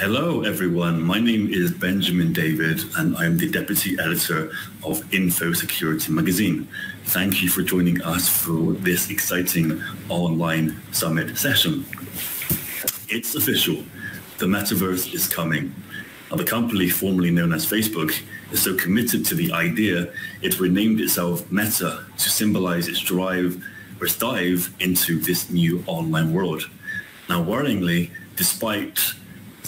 Hello, everyone. My name is Benjamin David, and I'm the Deputy Editor of Info Security Magazine. Thank you for joining us for this exciting online summit session. It's official. The metaverse is coming. Now, the company formerly known as Facebook is so committed to the idea, it renamed itself Meta to symbolize its drive or dive into this new online world. Now, worryingly, despite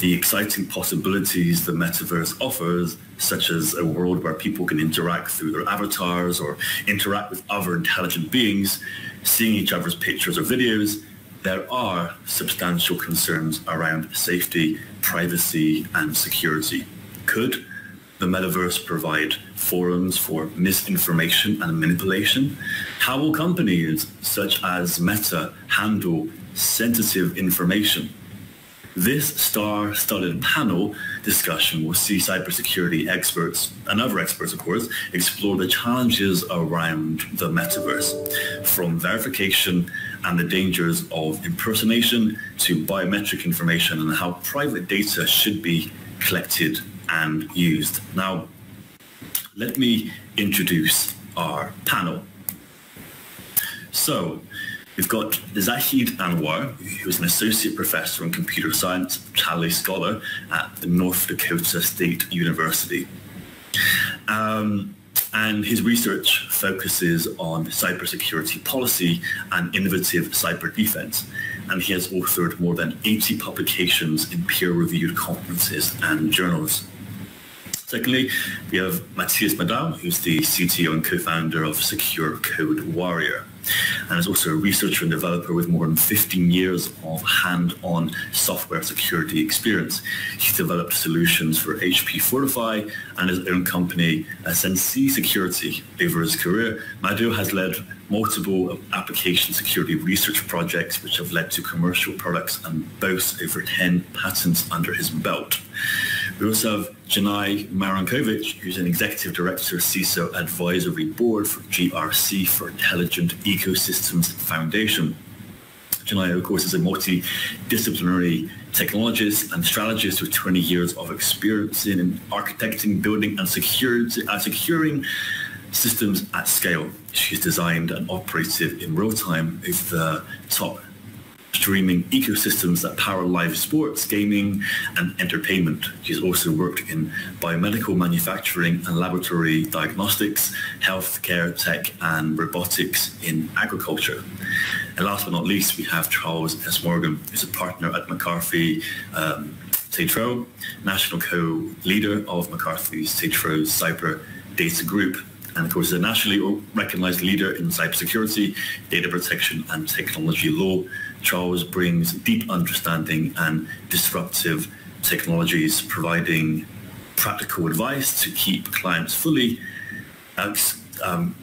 the exciting possibilities the metaverse offers, such as a world where people can interact through their avatars or interact with other intelligent beings, seeing each other's pictures or videos, there are substantial concerns around safety, privacy, and security. Could the metaverse provide forums for misinformation and manipulation? How will companies such as Meta handle sensitive information? This star-studded panel discussion will see cybersecurity experts and other experts, of course, explore the challenges around the metaverse, from verification and the dangers of impersonation to biometric information and how private data should be collected and used. Now, let me introduce our panel. So, We've got Zahid Anwar, who's an associate professor in computer science, Charlie Scholar at the North Dakota State University. Um, and his research focuses on cybersecurity policy and innovative cyber defense. And he has authored more than 80 publications in peer-reviewed conferences and journals. Secondly, we have Matias Madou, who's the CTO and co-founder of Secure Code Warrior and is also a researcher and developer with more than 15 years of hand-on software security experience. He's developed solutions for HP Fortify and his own company, uh, SNC Security. Over his career, Madou has led multiple application security research projects which have led to commercial products and boasts over 10 patents under his belt. We also have Janai Marankovic, who's an executive director of CISO Advisory Board for GRC for Intelligent Ecosystems Foundation. Janai, of course, is a multidisciplinary technologist and strategist with 20 years of experience in architecting, building, and securing systems at scale. She's designed and operated in real time with the top streaming ecosystems that power live sports, gaming, and entertainment. He's also worked in biomedical manufacturing and laboratory diagnostics, healthcare tech, and robotics in agriculture. And last but not least, we have Charles S. Morgan, who's a partner at McCarthy um, Tétrault, national co-leader of McCarthy's Tétrault Cyber Data Group, and of course a nationally recognized leader in cybersecurity, data protection and technology law. Charles brings deep understanding and disruptive technologies, providing practical advice to keep clients fully, um,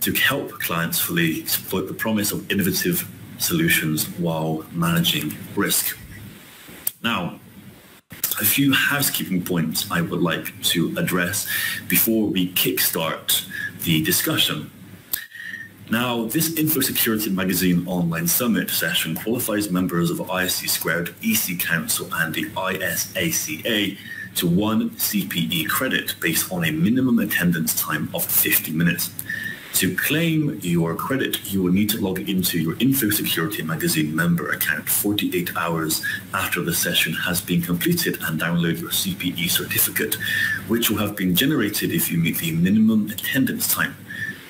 to help clients fully exploit the promise of innovative solutions while managing risk. Now, a few housekeeping points I would like to address before we kickstart the discussion. Now, this Info Security Magazine online summit session qualifies members of ISC Squared, EC Council and the ISACA to one CPE credit based on a minimum attendance time of 50 minutes. To claim your credit, you will need to log into your Info Security Magazine member account 48 hours after the session has been completed and download your CPE certificate, which will have been generated if you meet the minimum attendance time.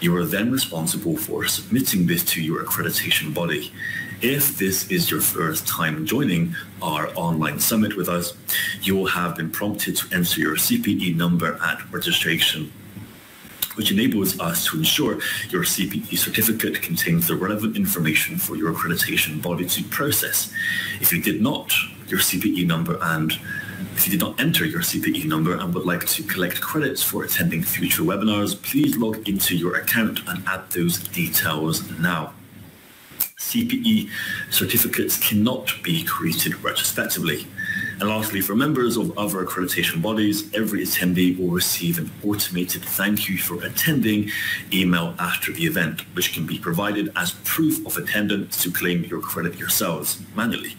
You are then responsible for submitting this to your accreditation body. If this is your first time joining our online summit with us, you will have been prompted to enter your CPE number at registration which enables us to ensure your CPE certificate contains the relevant information for your accreditation body to process. If you did not, your CPE number and if you did not enter your CPE number and would like to collect credits for attending future webinars, please log into your account and add those details now. CPE certificates cannot be created retrospectively. And lastly, for members of other accreditation bodies, every attendee will receive an automated thank you for attending email after the event, which can be provided as proof of attendance to claim your credit yourselves manually.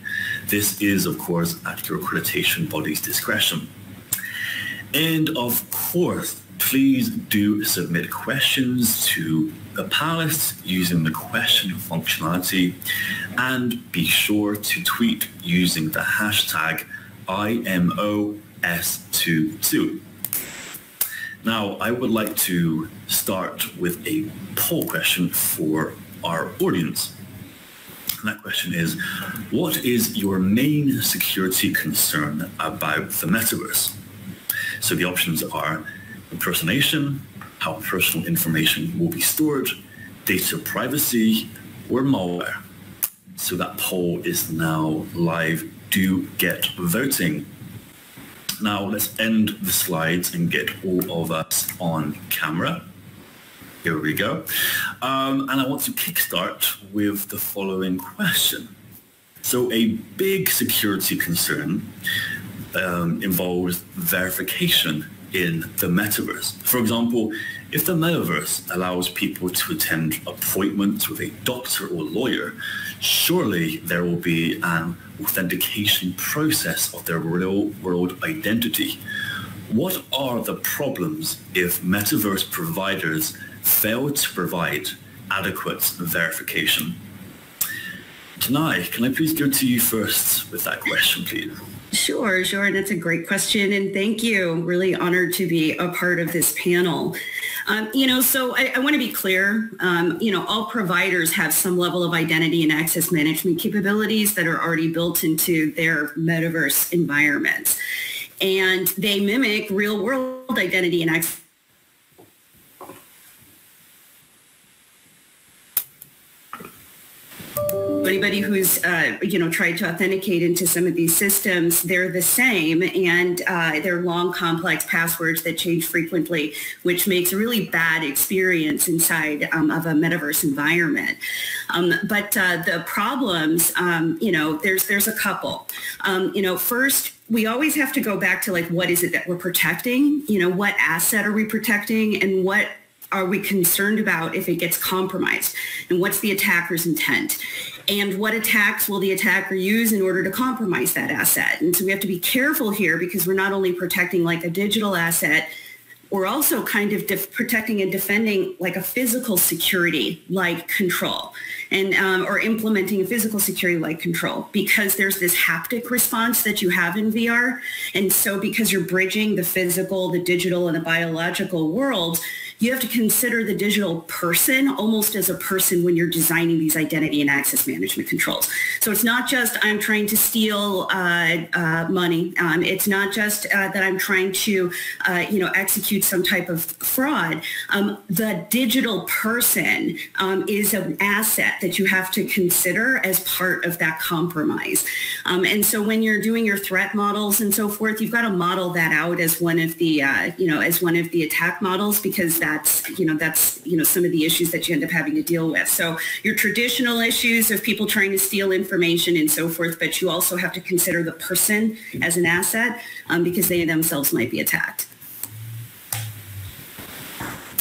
This is, of course, at your accreditation body's discretion. And of course, please do submit questions to the panelists using the question functionality and be sure to tweet using the hashtag IMOS22. Now, I would like to start with a poll question for our audience. And that question is, what is your main security concern about the metaverse? So the options are impersonation, how personal information will be stored, data privacy, or malware. So that poll is now live. Do get voting. Now let's end the slides and get all of us on camera. Here we go. Um, and I want to kickstart with the following question. So a big security concern um, involves verification in the metaverse. For example, if the metaverse allows people to attend appointments with a doctor or lawyer, surely there will be an authentication process of their real world identity. What are the problems if metaverse providers fail to provide adequate verification? Tanai, can I please go to you first with that question, please? Sure, sure. And it's a great question. And thank you. Really honored to be a part of this panel. Um, you know, so I, I want to be clear. Um, you know, all providers have some level of identity and access management capabilities that are already built into their metaverse environments. And they mimic real world identity and access anybody who's uh, you know tried to authenticate into some of these systems, they're the same, and uh, they're long, complex passwords that change frequently, which makes a really bad experience inside um, of a metaverse environment. Um, but uh, the problems, um, you know, there's there's a couple. Um, you know, first we always have to go back to like what is it that we're protecting you know what asset are we protecting and what are we concerned about if it gets compromised? And what's the attacker's intent? And what attacks will the attacker use in order to compromise that asset? And so we have to be careful here because we're not only protecting like a digital asset we're also kind of protecting and defending like a physical security like control. And um, or implementing a physical security like control because there's this haptic response that you have in VR and so because you're bridging the physical the digital and the biological world you have to consider the digital person almost as a person when you're designing these identity and access management controls. So it's not just I'm trying to steal uh, uh, money. Um, it's not just uh, that I'm trying to, uh, you know, execute some type of fraud. Um, the digital person um, is an asset that you have to consider as part of that compromise. Um, and so when you're doing your threat models and so forth, you've got to model that out as one of the, uh, you know, as one of the attack models because that's, you know, that's, you know, some of the issues that you end up having to deal with. So your traditional issues of people trying to steal information and so forth, but you also have to consider the person as an asset um, because they themselves might be attacked.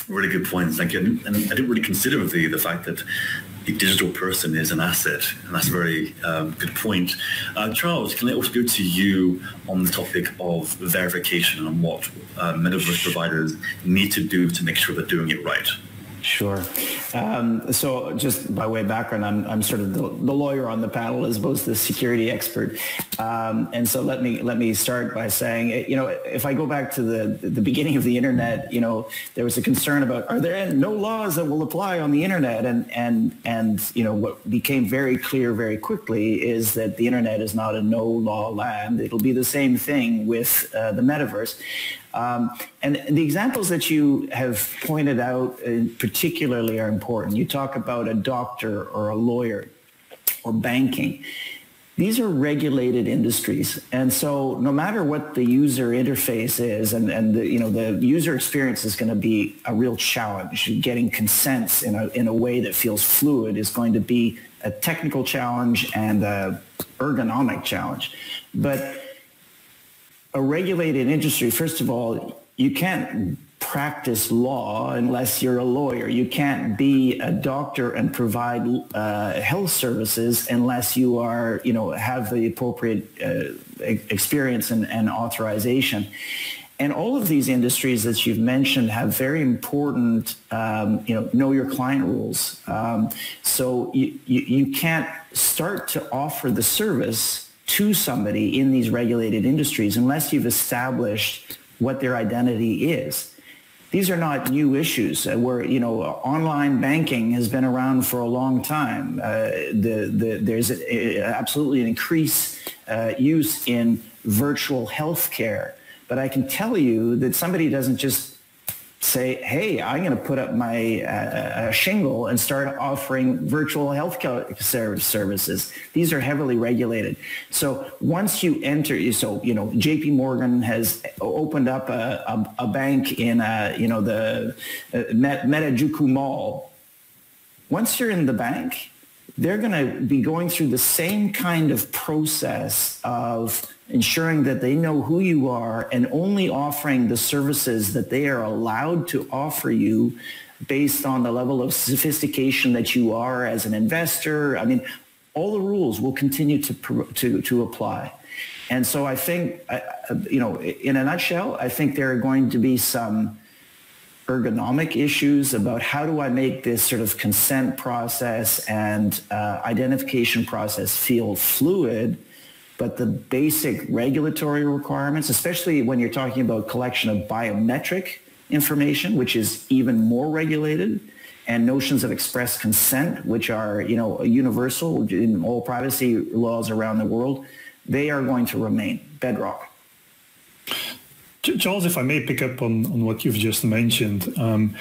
Really good points. Thank you. And I didn't really consider the, the fact that digital person is an asset, and that's a very um, good point. Uh, Charles, can I also go to you on the topic of verification and what uh, providers need to do to make sure they're doing it right? Sure. Um, so just by way of background, I'm, I'm sort of the, the, lawyer on the panel as opposed to the security expert. Um, and so let me let me start by saying, you know, if I go back to the, the beginning of the internet, you know, there was a concern about are there no laws that will apply on the internet? And, and, and you know, what became very clear very quickly is that the internet is not a no law land. It'll be the same thing with uh, the metaverse. Um, and the examples that you have pointed out particularly are important. You talk about a doctor or a lawyer or banking. These are regulated industries. And so no matter what the user interface is and, and the, you know, the user experience is going to be a real challenge. Getting consents in a, in a way that feels fluid is going to be a technical challenge and a ergonomic challenge. But a regulated industry, first of all, you can't practice law unless you're a lawyer. You can't be a doctor and provide uh, health services unless you are, you know, have the appropriate uh, experience and, and authorization. And all of these industries that you've mentioned have very important, um, you know, know your client rules. Um, so you, you, you can't start to offer the service to somebody in these regulated industries unless you've established what their identity is. These are not new issues uh, where, you know, online banking has been around for a long time. Uh, the, the, there's a, a, absolutely an increased uh, use in virtual healthcare. But I can tell you that somebody doesn't just say, hey, I'm going to put up my uh, shingle and start offering virtual health services. These are heavily regulated. So once you enter, so, you know, JP Morgan has opened up a, a, a bank in, uh, you know, the uh, Metajuku Mall. Once you're in the bank, they're going to be going through the same kind of process of ensuring that they know who you are and only offering the services that they are allowed to offer you based on the level of sophistication that you are as an investor. I mean, all the rules will continue to, to, to apply. And so I think, you know, in a nutshell, I think there are going to be some ergonomic issues about how do I make this sort of consent process and uh, identification process feel fluid but the basic regulatory requirements, especially when you're talking about collection of biometric information, which is even more regulated, and notions of express consent, which are, you know, universal in all privacy laws around the world, they are going to remain bedrock. Charles, if I may pick up on, on what you've just mentioned, um,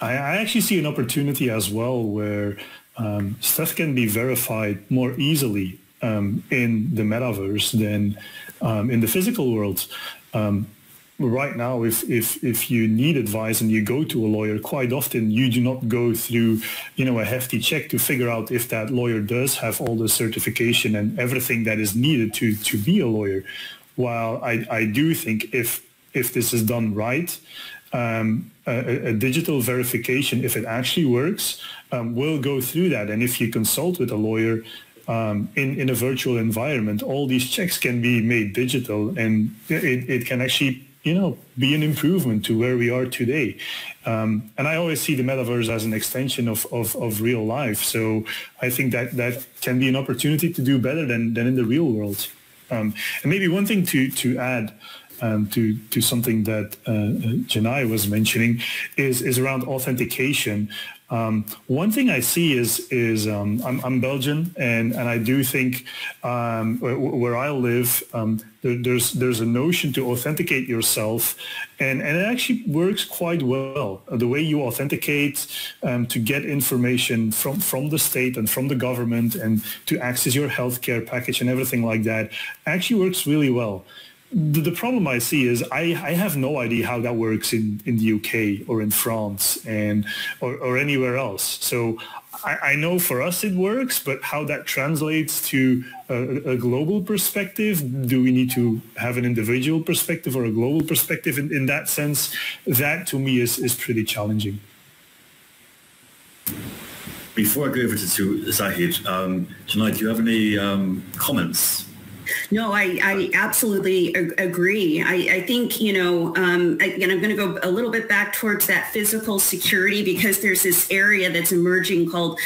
I, I, actually see an opportunity as well where um, stuff can be verified more easily um, in the metaverse than um, in the physical world. Um, right now, if, if, if you need advice and you go to a lawyer, quite often you do not go through, you know, a hefty check to figure out if that lawyer does have all the certification and everything that is needed to, to be a lawyer. While I, I do think if, if this is done right, um, a, a, digital verification, if it actually works, um, will go through that. And if you consult with a lawyer, um, in, in a virtual environment, all these checks can be made digital and it, it can actually you know, be an improvement to where we are today. Um, and I always see the metaverse as an extension of, of, of, real life. So I think that that can be an opportunity to do better than, than in the real world. Um, and maybe one thing to, to add um, to, to something that uh, Janai was mentioning is, is around authentication. Um, one thing I see is is um, I'm, I'm, Belgian and, and I do think um, where I live um, there, there's there's a notion to authenticate yourself and, and it actually works quite well. The way you authenticate um, to get information from from the state and from the government and to access your healthcare package and everything like that actually works really well the, the, problem I see is I, I have no idea how that works in, in the UK or in France and or, or anywhere else. So I, I, know for us it works, but how that translates to a, a, global perspective, do we need to have an individual perspective or a global perspective in, in that sense? That to me is, is pretty challenging. Before I go over to, to Zahid, um, Janai, do you have any um, comments no, I, I absolutely agree. I, I think, you know, um, again, I'm going to go a little bit back towards that physical security because there's this area that's emerging called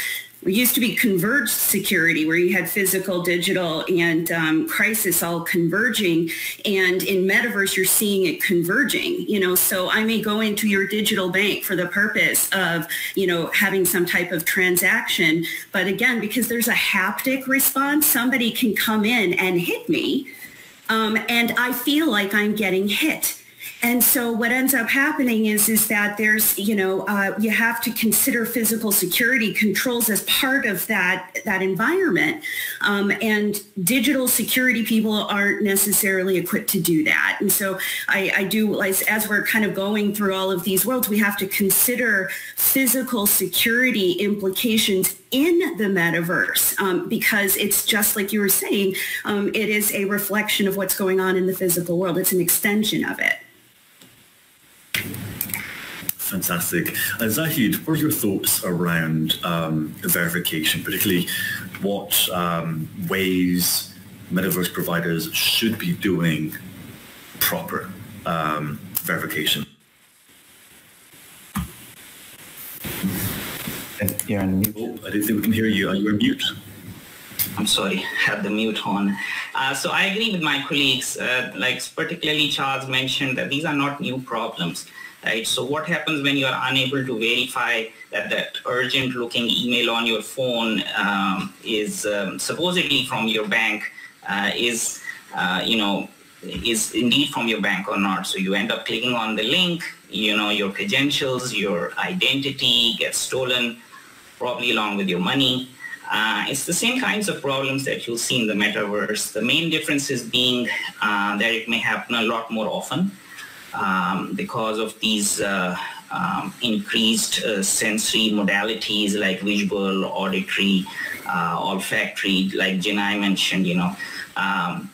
used to be converged security where you had physical, digital, and um, crisis all converging. And in metaverse, you're seeing it converging, you know, so I may go into your digital bank for the purpose of, you know, having some type of transaction. But again, because there's a haptic response, somebody can come in and hit me. Um, and I feel like I'm getting hit. And so what ends up happening is, is that there's, you know, uh, you have to consider physical security controls as part of that, that environment. Um, and digital security people aren't necessarily equipped to do that. And so I, I do, as, as we're kind of going through all of these worlds, we have to consider physical security implications in the metaverse um, because it's just like you were saying, um, it is a reflection of what's going on in the physical world. It's an extension of it. Fantastic. And Zahid, what are your thoughts around um, verification, particularly what um, ways metaverse providers should be doing proper um, verification? You're on mute. Oh, I don't think we can hear you. Are you on mute? I'm sorry, had the mute on. Uh, so I agree with my colleagues, uh, like particularly Charles mentioned that these are not new problems, right? So what happens when you are unable to verify that that urgent looking email on your phone um, is um, supposedly from your bank uh, is, uh, you know, is indeed from your bank or not. So you end up clicking on the link, you know, your credentials, your identity gets stolen, probably along with your money. Uh, it's the same kinds of problems that you'll see in the metaverse. The main difference is being uh, that it may happen a lot more often um, because of these uh, um, increased uh, sensory modalities like visual, auditory, uh, olfactory, like Jinai mentioned, you know. Um,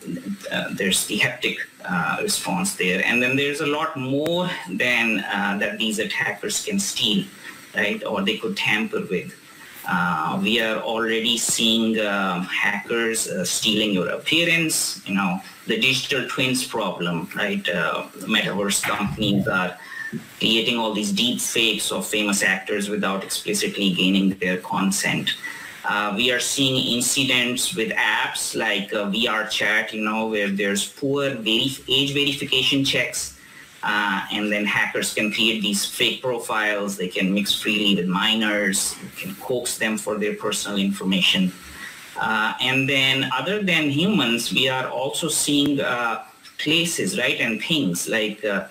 uh, there's the haptic response there. And then there's a lot more than that these attackers can steal, right, or they could tamper with. Uh, we are already seeing uh, hackers uh, stealing your appearance, you know, the digital twins problem, right? Uh, metaverse companies are creating all these deep fakes of famous actors without explicitly gaining their consent. Uh, we are seeing incidents with apps like uh, VR chat, you know, where there's poor age verification checks uh, and then hackers can create these fake profiles. They can mix freely with minors, You can coax them for their personal information. Uh, and then other than humans, we are also seeing uh, places, right, and things like, uh,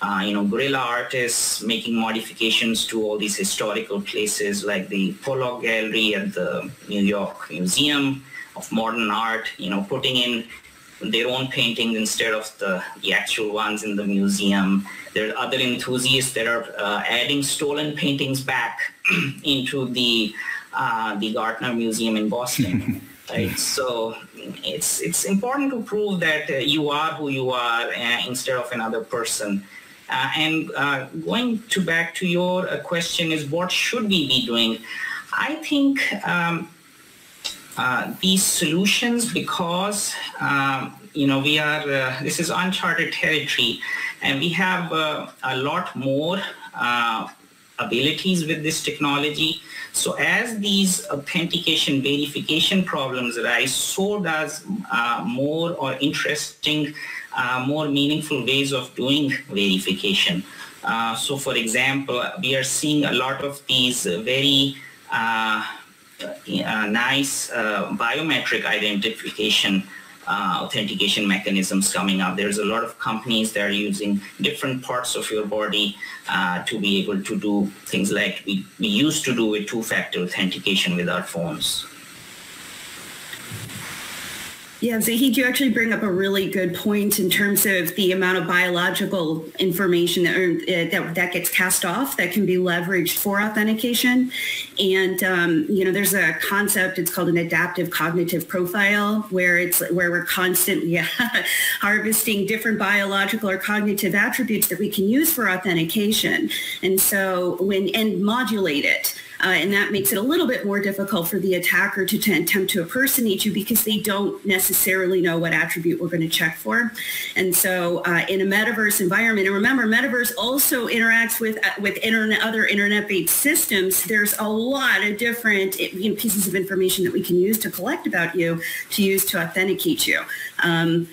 uh, you know, guerrilla artists making modifications to all these historical places like the Pollock Gallery at the New York Museum of Modern Art, you know, putting in their own paintings instead of the, the actual ones in the museum. There are other enthusiasts that are uh, adding stolen paintings back into the uh, the Gardner Museum in Boston. right. So it's it's important to prove that uh, you are who you are uh, instead of another person. Uh, and uh, going to back to your question is what should we be doing? I think. Um, uh, these solutions because um, you know we are uh, this is uncharted territory and we have uh, a lot more uh, abilities with this technology. So as these authentication verification problems arise so does uh, more or interesting more meaningful ways of doing verification. So for example we are seeing a lot of these very uh, nice uh, biometric identification uh, authentication mechanisms coming up. There's a lot of companies that are using different parts of your body uh, to be able to do things like we, we used to do with two-factor authentication with our phones. Yeah, Zahid, you actually bring up a really good point in terms of the amount of biological information that, uh, that, that gets cast off that can be leveraged for authentication. And, um, you know, there's a concept, it's called an adaptive cognitive profile, where it's where we're constantly harvesting different biological or cognitive attributes that we can use for authentication. And so when, and modulate it. Uh, and that makes it a little bit more difficult for the attacker to t- attempt to impersonate you because they don't necessarily know what attribute we're going to check for. And so uh, in a metaverse environment, and remember, metaverse also interacts with uh, with internet, other internet-based systems. There's a lot of different you know, pieces of information that we can use to collect about you to use to authenticate you. Um,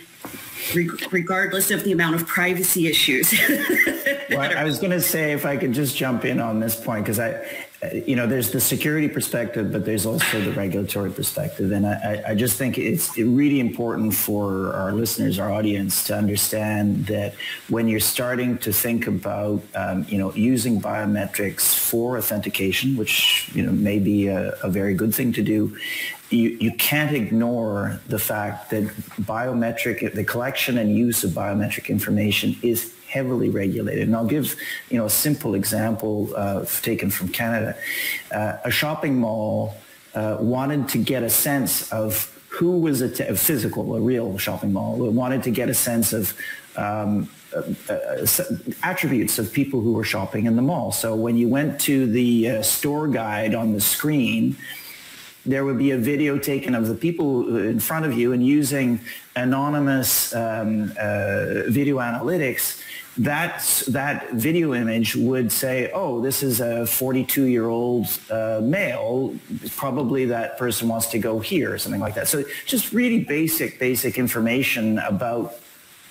regardless of the amount of privacy issues. well, I was going to say if I could just jump in on this point because I, you know, there's the security perspective, but there's also the regulatory perspective, and I, I just think it's really important for our listeners, our audience, to understand that when you're starting to think about, um, you know, using biometrics for authentication, which you know may be a, a very good thing to do, you, you can't ignore the fact that biometric, the collection and use of biometric information is heavily regulated. And I'll give, you know, a simple example uh, taken from Canada. Uh, a shopping mall uh, wanted to get a sense of who was a, t- a physical, a real shopping mall, wanted to get a sense of um, uh, uh, attributes of people who were shopping in the mall. So when you went to the uh, store guide on the screen, there would be a video taken of the people in front of you and using anonymous um, uh, video analytics, that, that video image would say, oh, this is a 42-year-old uh, male. Probably that person wants to go here, or something like that. So just really basic, basic information about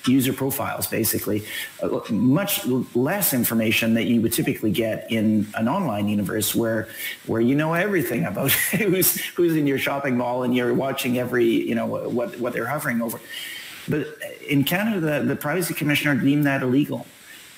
user profiles, basically. Uh, much less information that you would typically get in an online universe where where you know everything about who's who's in your shopping mall and you're watching every you know what what they're hovering over. But in Canada, the, the privacy commissioner deemed that illegal.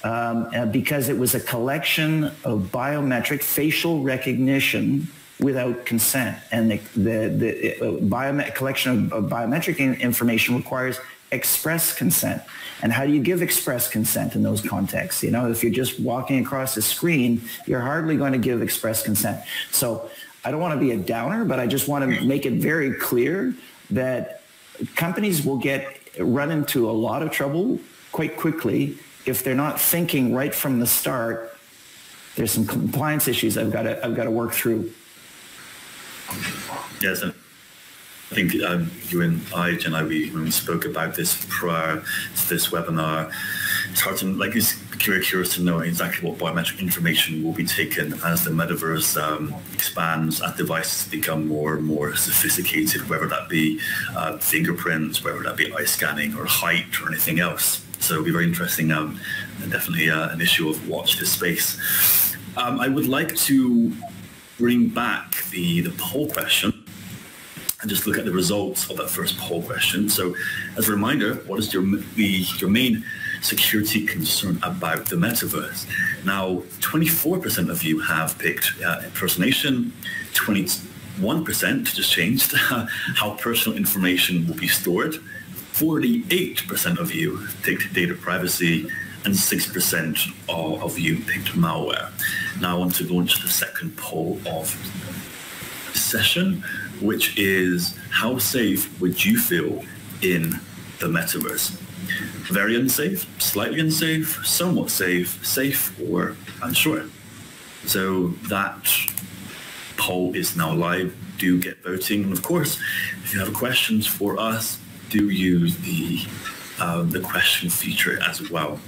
Um, uh, because it was a collection of biometric facial recognition without consent. And the, the, the uh, biomet- collection of, of biometric in- information requires express consent. And how do you give express consent in those contexts? You know, if you're just walking across a screen, you're hardly going to give express consent. So I don't want to be a downer, but I just want to make it very clear that companies will get run into a lot of trouble quite quickly if they're not thinking right from the start. There's some compliance issues I've got to I've got to work through. Yes, I think um, you and I, Jen, I, we, when we spoke about this prior to this webinar, it's hard to, like, it's curious to know exactly what biometric information will be taken as the metaverse um, expands, as devices become more and more sophisticated, whether that be uh, fingerprints, whether that be eye scanning or height or anything else. So it'll be very interesting um, and definitely uh, an issue of watch this space. Um, I would like to bring back the, the poll question and just look at the results of that first poll question. So as a reminder, what is your, the, your main security concern about the metaverse? Now, 24% of you have picked uh, impersonation, 21% just changed how personal information will be stored, 48% of you picked data privacy, and 6% of you picked malware. Now I want to launch the second poll of session, which is how safe would you feel in the metaverse? Very unsafe, slightly unsafe, somewhat safe, safe, or unsure. So that poll is now live. Do get voting. And of course, if you have questions for us, do use the, uh, the question feature as well.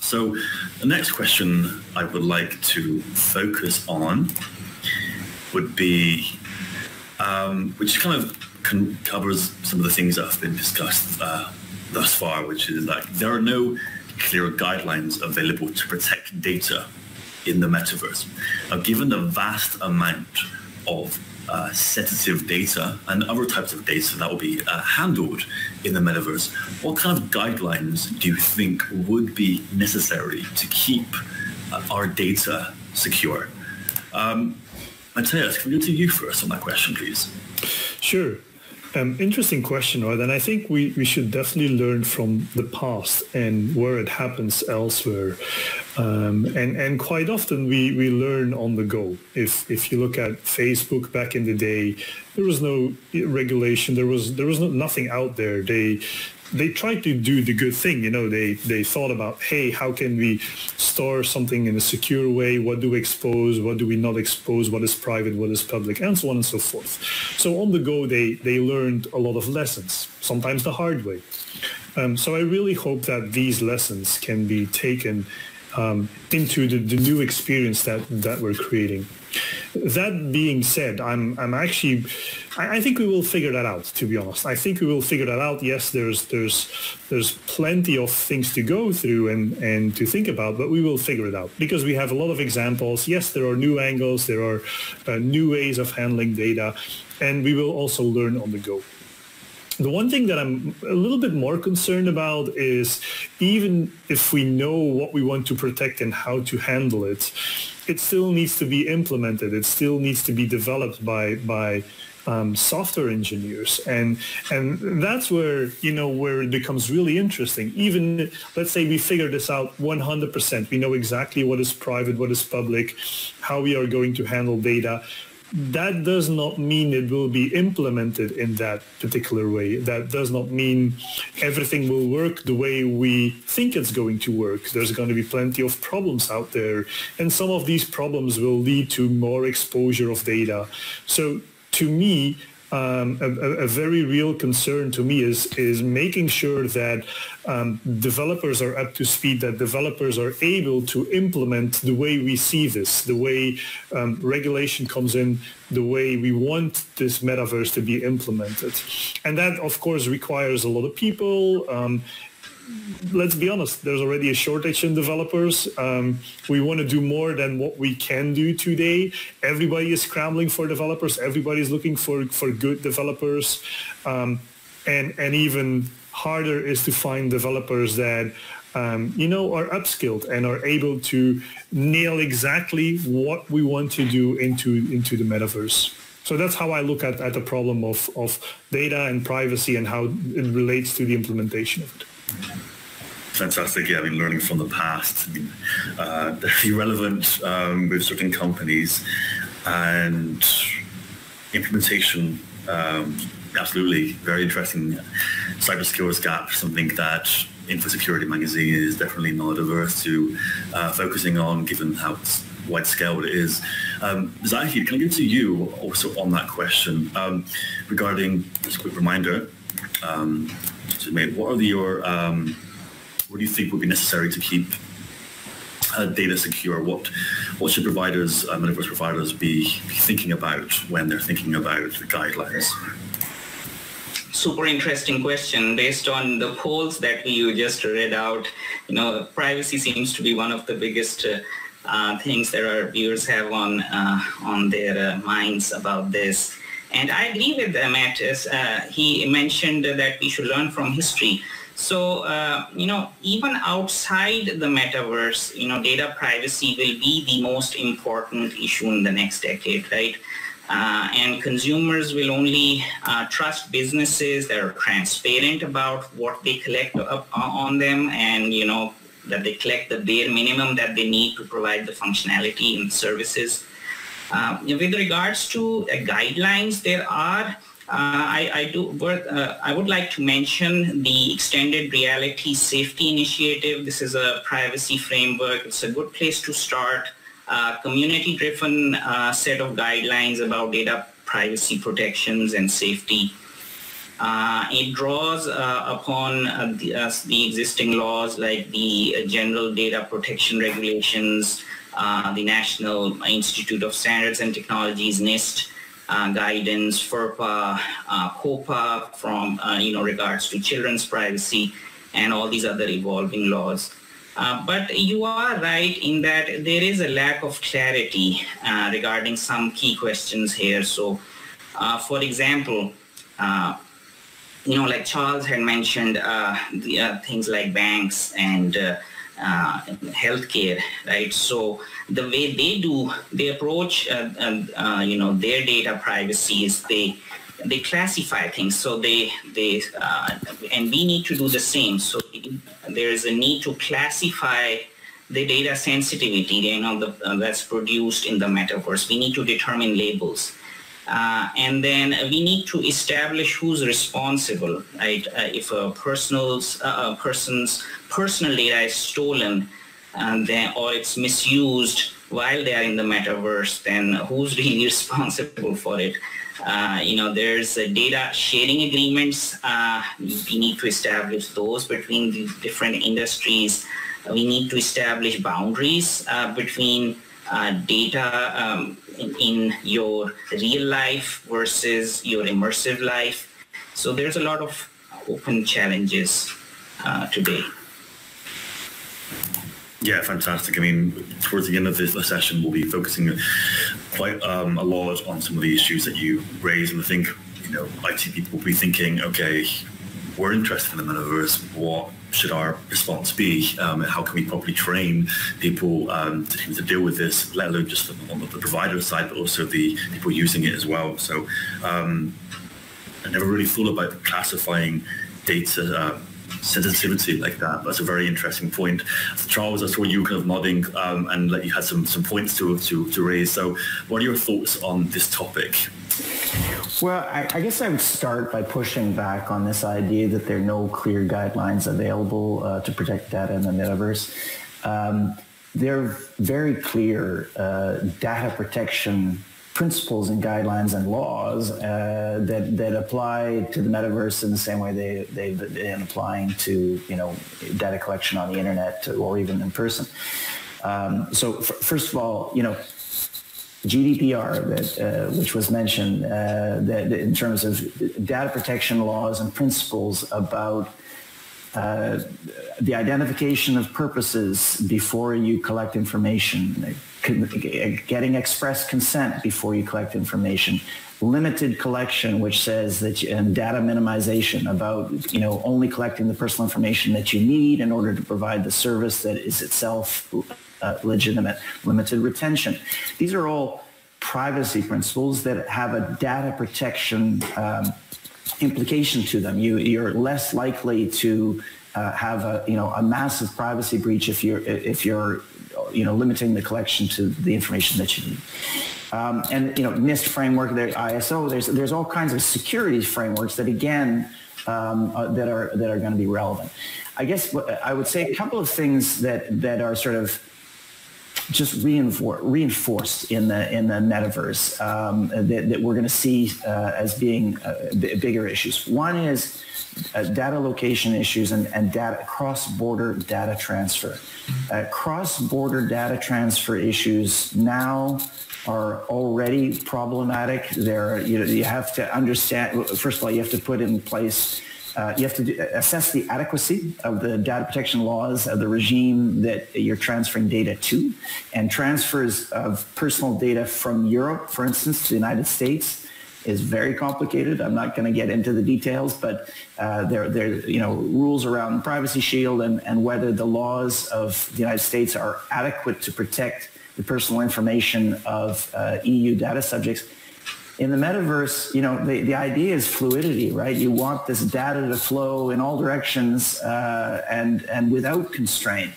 So the next question I would like to focus on would be um, which kind of covers some of the things that have been discussed uh, thus far, which is like there are no clear guidelines available to protect data in the metaverse. Now, given the vast amount of uh, sensitive data and other types of data that will be uh, handled in the metaverse, what kind of guidelines do you think would be necessary to keep uh, our data secure? Um, Matias, can we go to you first on that question, please? Sure. Um, interesting question, right? And I think we, we should definitely learn from the past and where it happens elsewhere. Um, and, and quite often we, we learn on the go. If, if you look at Facebook back in the day, there was no regulation. There was, there was no, nothing out there. They, they tried to do the good thing. You know, they they thought about, hey, how can we store something in a secure way? What do we expose? What do we not expose? What is private? What is public? And so on and so forth. So on the go, they they learned a lot of lessons, sometimes the hard way. Um, so I really hope that these lessons can be taken um, into the, the new experience that that we're creating. That being said, I'm I'm actually I, I, think we will figure that out. To be honest, I think we will figure that out. Yes, there's there's there's plenty of things to go through and and to think about, but we will figure it out because we have a lot of examples. Yes, there are new angles, there are uh, new ways of handling data, and we will also learn on the go. The one thing that I'm a little bit more concerned about is even if we know what we want to protect and how to handle it, it still needs to be implemented. It still needs to be developed by by um, software engineers, and and that's where you know where it becomes really interesting. Even let's say we figure this out 100%, we know exactly what is private, what is public, how we are going to handle data that does not mean it will be implemented in that particular way. That does not mean everything will work the way we think it's going to work. There's going to be plenty of problems out there. And some of these problems will lead to more exposure of data. So to me, um, a, a, very real concern to me is is making sure that um, developers are up to speed, that developers are able to implement the way we see this, the way um, regulation comes in, the way we want this metaverse to be implemented, and that of course requires a lot of people. Let's be honest, there's already a shortage in developers. Um, we want to do more than what we can do today. Everybody is scrambling for developers. Everybody is looking for, for good developers. Um, and, and even harder is to find developers that um, you know, are upskilled and are able to nail exactly what we want to do into, into the metaverse. So that's how I look at, at the problem of, of data and privacy and how it relates to the implementation of it. Fantastic. Yeah, I mean, learning from the past. I mean, uh, relevant um, with certain companies and implementation. Um, absolutely, very interesting. Cyber skills gap, something that Info Security Magazine is definitely not averse to uh, focusing on, given how wide scale it is. Um, Zahid, can I go to you also on that question um, regarding, just a quick reminder, um, what are the, your, um, what do you think would be necessary to keep uh, data secure? What, what should providers, uh, metaverse providers be, be thinking about when they're thinking about the guidelines? super interesting question based on the polls that you just read out you know privacy seems to be one of the biggest uh, uh, things that our viewers have on uh, on their uh, minds about this and I agree with Matt. As, uh, he mentioned that we should learn from history. So, uh, you know, even outside the metaverse, you know, data privacy will be the most important issue in the next decade, right? Uh, and consumers will only uh, trust businesses that are transparent about what they collect up on them and, you know, that they collect the bare minimum that they need to provide the functionality and services uh, with regards to uh, guidelines, there are uh, I, I, do. Uh, I would like to mention the Extended Reality Safety Initiative. This is a privacy framework. It's a good place to start. Uh, community-driven uh, set of guidelines about data privacy protections and safety. it draws upon the, the, existing laws like the General Data Protection Regulations, uh, the National Institute of Standards and Technologies, NIST, uh, guidance, FERPA, uh, COPPA from, uh, you know, regards to children's privacy and all these other evolving laws. Uh, but you are right in that there is a lack of clarity regarding some key questions here. So, for example, you know, like Charles had mentioned, the, things like banks and uh, healthcare, right? So the way they do, they approach, uh, uh, you know, their data privacy is they they classify things. So they they uh, and we need to do the same. So there is a need to classify the data sensitivity, you know, the, uh, that's produced in the metaverse. We need to determine labels. Uh, and then we need to establish who's responsible, right? Uh, if a person's uh, person's personal data is stolen, and then or it's misused while they are in the metaverse, then who's really responsible for it? Uh, you know, there's data sharing agreements. Uh, we need to establish those between the different industries. We need to establish boundaries uh, between data um, in, in your real life versus your immersive life. So there's a lot of open challenges uh, today. Yeah, fantastic. I mean, towards the end of this session, we'll be focusing quite um, a lot on some of the issues that you raised, and I think you know, IT people will be thinking, okay, we're interested in the metaverse. What should our response be? Um, how can we properly train people um, to, to, deal with this, let alone just on the provider side, but also the people using it as well. So um, I never really thought about classifying data, uh, sensitivity like that. That's a very interesting point. Charles, I saw you kind of nodding um, and you had some, some points to, to, to raise. So what are your thoughts on this topic? Well, I, I, guess I would start by pushing back on this idea that there are no clear guidelines available uh, to protect data in the metaverse. Um, they're very clear uh, data protection principles and guidelines and laws uh, that that apply to the metaverse in the same way they they've been applying to you know data collection on the internet or even in person. Um, so f- first of all, you know. GDPR, that, uh, which was mentioned, uh, that in terms of data protection laws and principles about uh, the identification of purposes before you collect information, getting express consent before you collect information, limited collection, which says that you, and data minimization about you know only collecting the personal information that you need in order to provide the service that is itself uh, legitimate, limited retention. These are all privacy principles that have a data protection. Um, implication to them. You, you're less likely to uh, have a you know a massive privacy breach if you're if you're you know limiting the collection to the information that you need. Um, and you know NIST framework, there's ISO, there's there's all kinds of security frameworks that again um, uh, that are that are going to be relevant. I guess I would say a couple of things that that are sort of just reinfor- reinforced in the in the metaverse um, that, that, we're going to see uh, as being uh, b- bigger issues. One is uh, data location issues and, and data cross-border data transfer. Uh, cross-border data transfer issues now are already problematic. There, you know, you have to understand. First of all, you have to put in place uh, you have to do, assess the adequacy of the data protection laws of the regime that you're transferring data to. And transfers of personal data from Europe, for instance, to the United States is very complicated. I'm not going to get into the details, but uh, there, there, you know, rules around Privacy Shield and, and whether the laws of the United States are adequate to protect the personal information of uh, EU data subjects in the metaverse, you know, the, the idea is fluidity, right? You want this data to flow in all directions uh, and, and without constraint.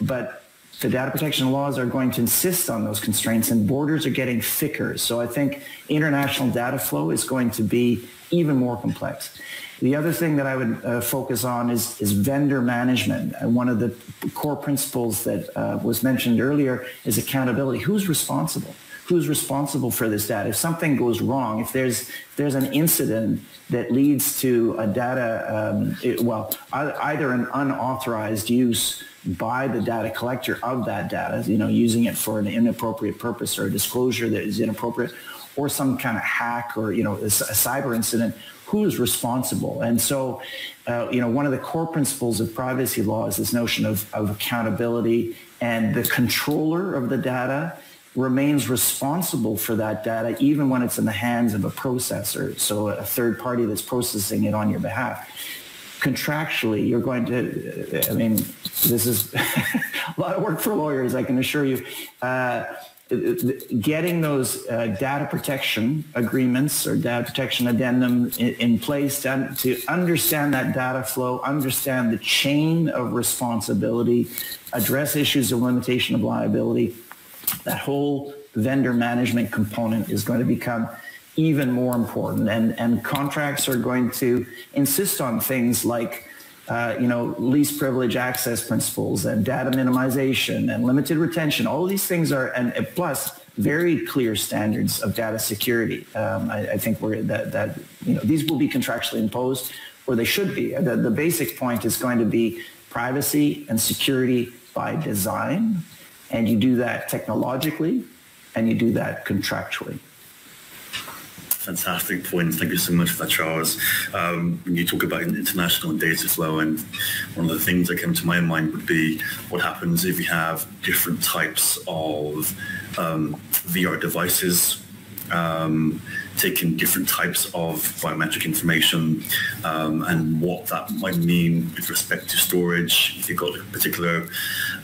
But the data protection laws are going to insist on those constraints and borders are getting thicker. So I think international data flow is going to be even more complex. The other thing that I would uh, focus on is, is vendor management. And one of the core principles that uh, was mentioned earlier is accountability. Who's responsible? Who's responsible for this data. If something goes wrong, if there's if there's an incident that leads to a data, um, it, well, either an unauthorized use by the data collector of that data, you know, using it for an inappropriate purpose or a disclosure that is inappropriate, or some kind of hack or you know a, cyber incident, who is responsible? And so, uh, you know, one of the core principles of privacy law is this notion of, of accountability and the controller of the data remains responsible for that data even when it's in the hands of a processor, so a third party that's processing it on your behalf. Contractually, you're going to, I mean, this is a lot of work for lawyers, I can assure you. Uh, getting those uh, data protection agreements or data protection addendum in, in place to, to, understand that data flow, understand the chain of responsibility, address issues of limitation of liability, that whole vendor management component is going to become even more important. And, and contracts are going to insist on things like, uh, you know, least privilege access principles and data minimization and limited retention. All these things are, and plus very clear standards of data security. Um, I, I, think we're that, that, you know, these will be contractually imposed or they should be. The, the basic point is going to be privacy and security by design and you do that technologically and you do that contractually. Fantastic point. Thank you so much for that, Charles. Um, when you talk about international data flow, and one of the things that came to my mind would be what happens if you have different types of um, VR devices um, taking different types of biometric information um, and what that might mean with respect to storage. If you've got a particular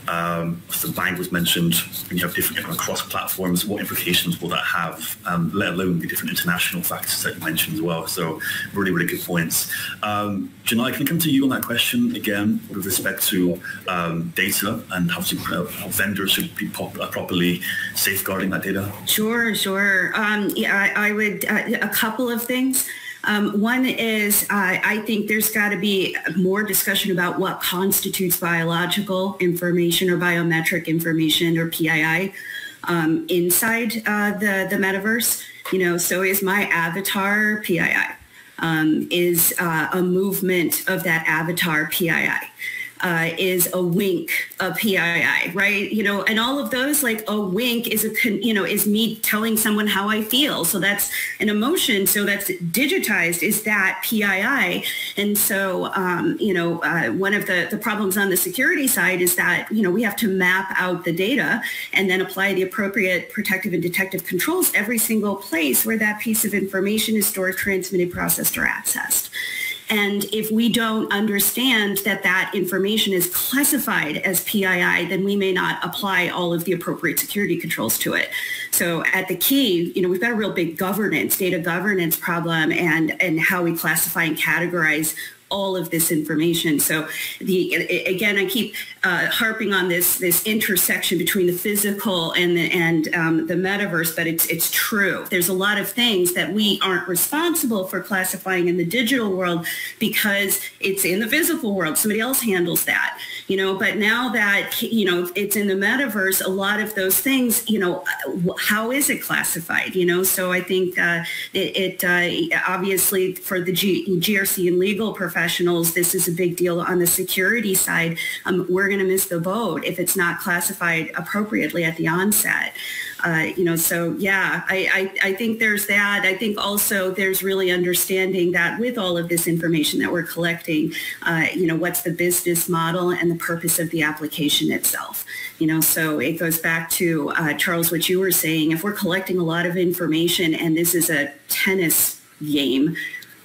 Um, the bank was mentioned. When you have different kind of cross platforms, what implications will that have? Um, let alone the different international factors that you mentioned as well. So really, really good points. Um, Jenai, can I come to you on that question again with respect to um, data and how, to, uh, how vendors should be pop- uh, properly safeguarding that data? Sure, sure. Um, yeah, I, I would uh, a couple of things. Um, one is uh, I think there's got to be more discussion about what constitutes biological information or biometric information or PII um, inside uh, the the metaverse. You know, so is my avatar PII? Um, is uh, a movement of that avatar PII? Uh, is a wink, a PII, right? You know, and all of those, like a wink is a, con, you know, is me telling someone how I feel. So that's an emotion. So that's digitized is that PII. And so, um, you know, uh, one of the, the problems on the security side is that, you know, we have to map out the data and then apply the appropriate protective and detective controls every single place where that piece of information is stored, transmitted, processed, or accessed. And if we don't understand that that information is classified as PII, then we may not apply all of the appropriate security controls to it. So at the key, you know, we've got a real big governance, data governance problem and, and how we classify and categorize all of this information. So the again, I keep uh, harping on this this intersection between the physical and the and um, the metaverse, but it's it's true. There's a lot of things that we aren't responsible for classifying in the digital world because it's in the physical world. Somebody else handles that, you know. But now that you know it's in the metaverse, a lot of those things, you know, how is it classified? You know, so I think uh, it, it uh, obviously for the G- GRC and legal professionals, this is a big deal on the security side. Um, we're going to miss the boat if it's not classified appropriately at the onset. Uh, you know, so yeah, I, I, I, think there's that. I think also there's really understanding that with all of this information that we're collecting, uh, you know, what's the business model and the purpose of the application itself. You know, so it goes back to uh, Charles, what you were saying. If we're collecting a lot of information and this is a tennis game,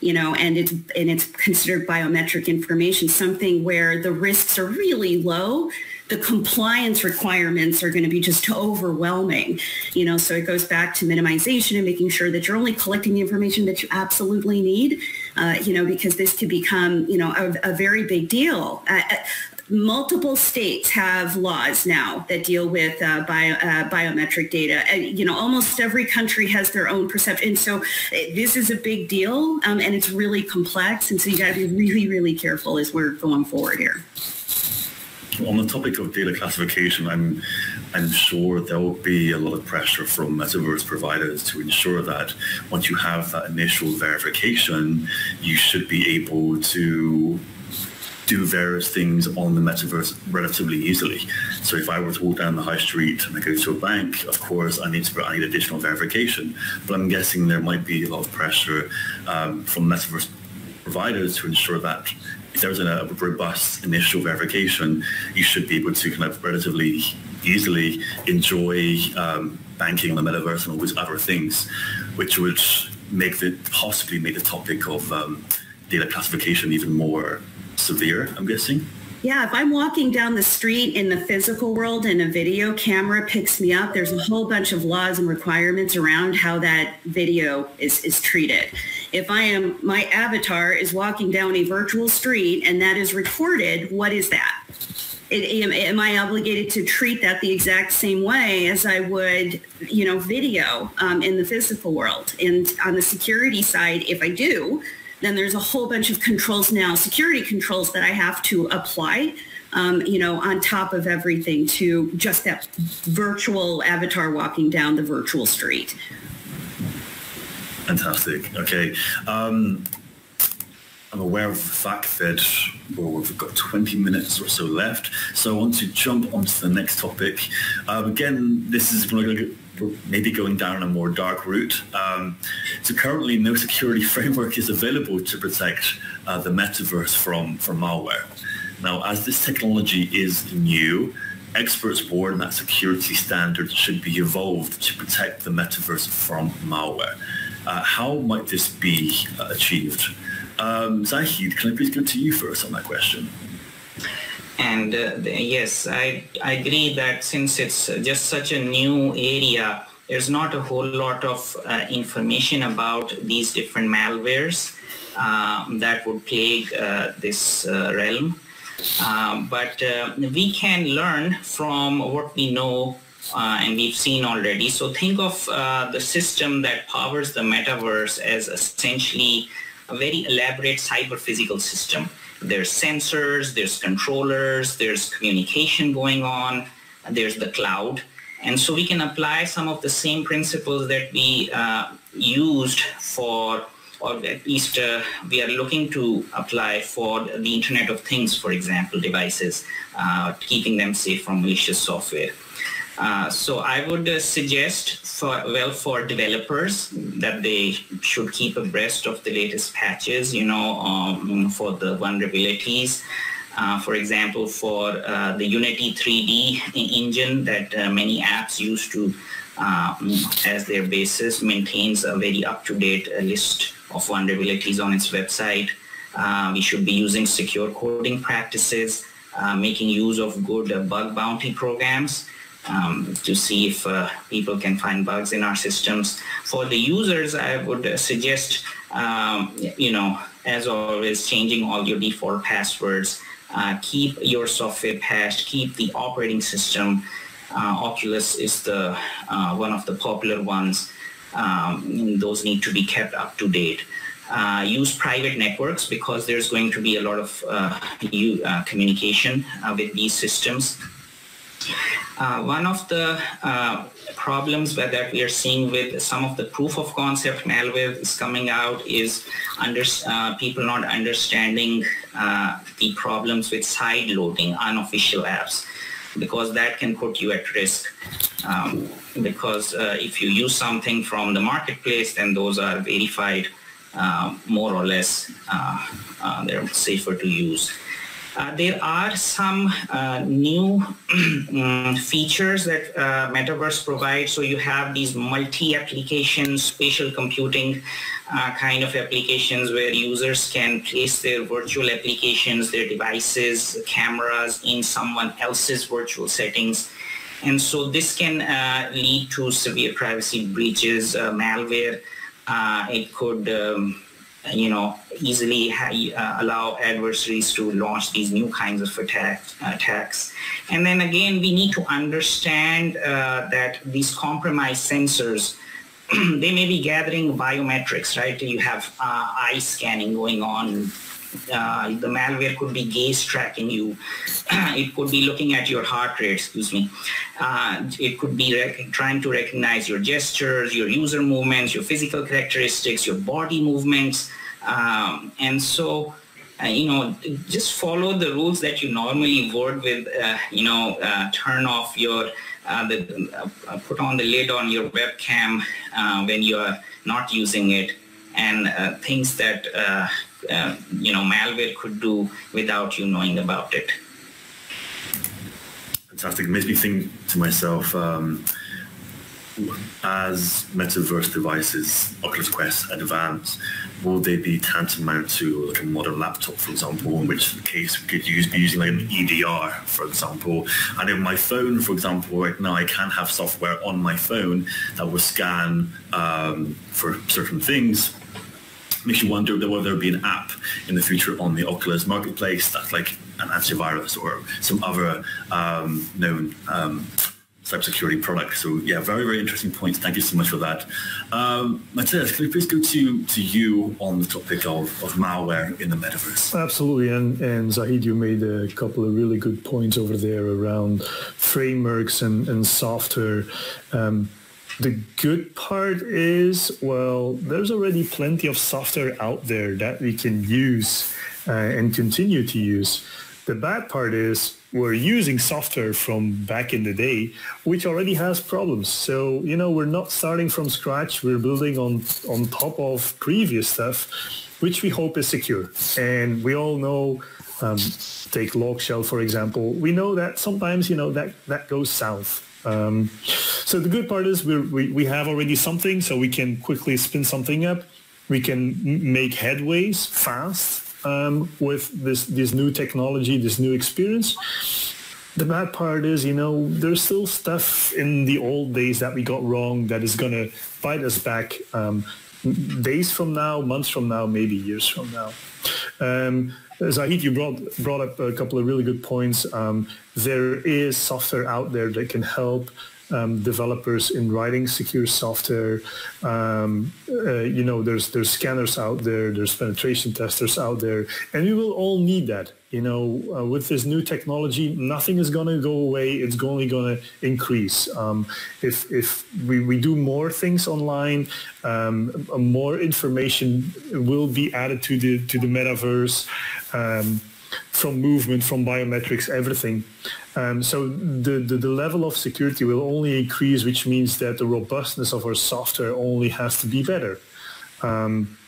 you know, and it's and it's considered biometric information, something where the risks are really low. The compliance requirements are going to be just overwhelming, you know. So it goes back to minimization and making sure that you're only collecting the information that you absolutely need, uh, you know, because this could become, you know, a, a very big deal. Uh, multiple states have laws now that deal with uh, bio, uh, biometric data. And, you know, almost every country has their own perception. And so eh, this is a big deal um, and it's really complex. And so you got to be really, really careful as we're going forward here. On the topic of data classification, I'm I'm sure there will be a lot of pressure from metaverse providers to ensure that once you have that initial verification, you should be able to do various things on the metaverse relatively easily. So if I were to walk down the high street and I go to a bank, of course I need to I need additional verification. But I'm guessing there might be a lot of pressure um, from metaverse providers to ensure that if there's a, robust initial verification, you should be able to kind of relatively easily enjoy um, banking on the metaverse and all these other things, which would make the possibly make the topic of um, data classification even more severe, I'm guessing. Yeah, if I'm walking down the street in the physical world and a video camera picks me up, there's a whole bunch of laws and requirements around how that video is, is treated. If I am, my avatar is walking down a virtual street and that is recorded, what is that? It, am, am, I obligated to treat that the exact same way as I would, you know, video um, in the physical world? And on the security side, if I do, then there's a whole bunch of controls now, security controls that I have to apply, um, you know, on top of everything to just that virtual avatar walking down the virtual street. Fantastic. Okay. Um, I'm aware of the fact that well, we've got 20 minutes or so left, so I want to jump onto the next topic. Um, again, this is going to maybe going down a more dark route. Um, so currently no security framework is available to protect uh, the metaverse from, from malware. Now, as this technology is new, experts warn that security standards should be evolved to protect the metaverse from malware. Uh, how might this be uh, achieved? Um, Zahid, can I please go to you first on that question? And uh, yes, I, I agree that since it's just such a new area, there's not a whole lot of uh, information about these different malwares uh, that would plague uh, this uh, realm. Um, but uh, we can learn from what we know and we've seen already. So think of the system that powers the metaverse as essentially a very elaborate cyber physical system. There's sensors, there's controllers, there's communication going on, there's the cloud. And so we can apply some of the same principles that we uh, used for, or at least uh, we are looking to apply for the Internet of Things, for example, devices, uh, keeping them safe from malicious software. Uh, so I would uh, suggest for well for developers that they should keep abreast of the latest patches, you know, um, for the vulnerabilities. Uh, for example, for uh, the Unity 3D engine that uh, many apps use to um, as their basis maintains a very up-to-date list of vulnerabilities on its website. we should be using secure coding practices, making use of good bug bounty programs, um, to see if uh, people can find bugs in our systems. For the users, I would uh, suggest, um, you know, as always, changing all your default passwords. Uh, keep your software patched. Keep the operating system. Uh, Oculus is the uh, one of the popular ones. Um, those need to be kept up to date. Uh, use private networks because there's going to be a lot of you, communication with these systems. Uh, one of the uh, problems that we are seeing with some of the proof of concept malware is coming out is under, uh, people not understanding uh, the problems with side loading unofficial apps because that can put you at risk. Um, because uh, if you use something from the marketplace, then those are verified uh, more or less. they're safer to use. Uh, there are some uh, new mm, features that uh, Metaverse provides. So you have these multi-application spatial computing uh, kind of applications where users can place their virtual applications, their devices, cameras in someone else's virtual settings. And so this can uh, lead to severe privacy breaches, malware. it could um, you know, easily uh, allow adversaries to launch these new kinds of attack, attacks. And then again, we need to understand uh, that these compromised sensors, they may be gathering biometrics, right? You have uh, eye scanning going on. Uh, the malware could be gaze tracking you. it could be looking at your heart rate, excuse me. Uh, it could be trying to recognize your gestures, your user movements, your physical characteristics, your body movements. Um, and so, uh, you know, just follow the rules that you normally would with, uh, you know, uh, turn off your, uh, the, uh, put on the lid on your webcam uh, when you're not using it and things that, you know, malware could do without you knowing about it. Fantastic. It makes me think to myself, um, as metaverse devices, Oculus Quest advance, will they be tantamount to like a modern laptop, for example, in which case we could use be using like an EDR, for example. And in my phone, for example, right now I can have software on my phone that will scan um, for certain things. Makes you wonder whether there will be an app in the future on the Oculus marketplace that's like an antivirus or some other um, known um, cybersecurity product. So yeah, very, very interesting points. Thank you so much for that. Um, Matias, can we please go to, to you on the topic of, of malware in the metaverse? Absolutely. And, and Zahid, you made a couple of really good points over there around frameworks and, and software. Um, the good part is, well, there's already plenty of software out there that we can use uh, and continue to use. The bad part is we're using software from back in the day, which already has problems. So, you know, we're not starting from scratch. We're building on, on top of previous stuff, which we hope is secure. And we all know, um, take Logshell, for example, we know that sometimes, you know, that, that goes south. Um, so the good part is we we, have already something, so we can quickly spin something up. We can make headways fast um, with this this new technology, this new experience. The bad part is, you know, there's still stuff in the old days that we got wrong that is going to bite us back um, days from now, months from now, maybe years from now. Um, Zahid, you brought brought up a couple of really good points. Um, there is software out there that can help um, developers in writing secure software. Um, uh, you know, there's there's scanners out there, there's penetration testers out there, and we will all need that. You know, uh, with this new technology, nothing is going to go away. It's only going to increase. Um, if if we, we do more things online, um, more information will be added to the to the metaverse. From movement, from biometrics, everything. Um, so the, the, the, level of security will only increase, which means that the robustness of our software only has to be better. Um,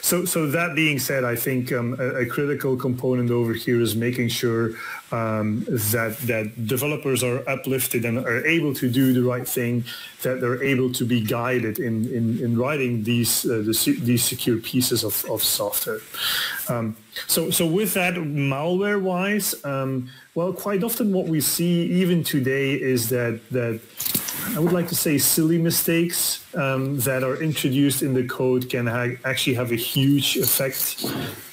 so, so that being said, I think um, a, a, critical component over here is making sure um, that that developers are uplifted and are able to do the right thing, that they're able to be guided in in, in writing these uh, the, these secure pieces of, of software. Um, so, so with that, malware-wise, um, well, quite often what we see even today is that that I would like to say silly mistakes um, that are introduced in the code can ha- actually have a huge effect